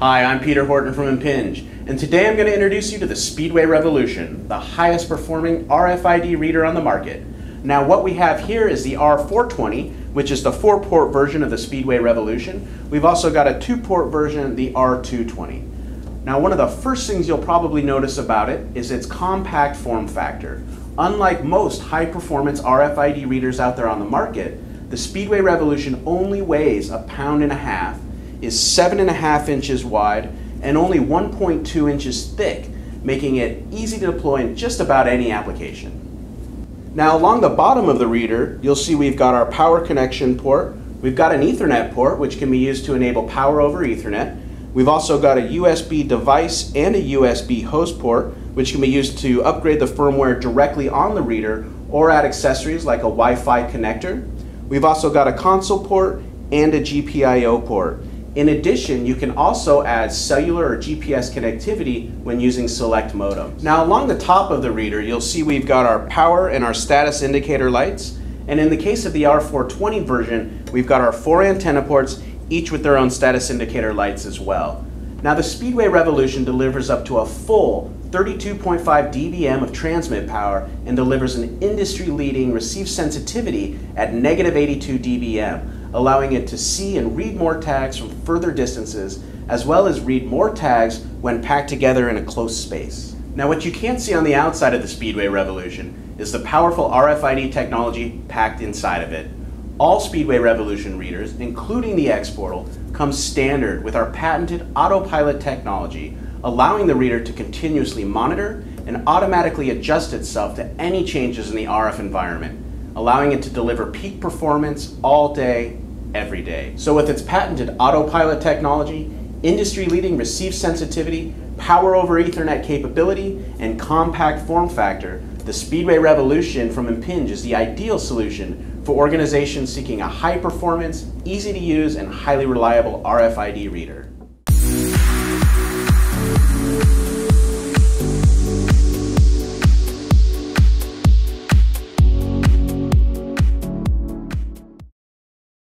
Hi, I'm Peter Horton from Impinj, and today I'm going to introduce you to the Speedway Revolution, the highest performing RFID reader on the market. Now what we have here is the R420, which is the four port version of the Speedway Revolution. We've also got a two port version, the R220. Now one of the first things you'll probably notice about it is its compact form factor. Unlike most high performance RFID readers out there on the market, the Speedway Revolution only weighs a pound and a half is seven and a half inches wide and only 1.2 inches thick, making it easy to deploy in just about any application. Now along the bottom of the reader, you'll see we've got our power connection port. We've got an Ethernet port, which can be used to enable power over Ethernet. We've also got a USB device and a USB host port, which can be used to upgrade the firmware directly on the reader or add accessories like a Wi-Fi connector. We've also got a console port and a GPIO port. In addition, you can also add cellular or GPS connectivity when using select modems. Now along the top of the reader, you'll see we've got our power and our status indicator lights. And in the case of the R420 version, we've got our four antenna ports, each with their own status indicator lights as well. Now the Speedway Revolution delivers up to a full 32.5 dBm of transmit power and delivers an industry-leading receive sensitivity at negative 82 dBm, allowing it to see and read more tags from further distances, as well as read more tags when packed together in a close space. Now what you can't see on the outside of the Speedway Revolution is the powerful RFID technology packed inside of it. All Speedway Revolution readers, including the X-Portal, come standard with our patented autopilot technology, allowing the reader to continuously monitor and automatically adjust itself to any changes in the RF environment allowing it to deliver peak performance all day, every day. So with its patented autopilot technology, industry-leading receive sensitivity, power over Ethernet capability, and compact form factor, the Speedway Revolution from Impinj is the ideal solution for organizations seeking a high performance, easy to use, and highly reliable RFID reader.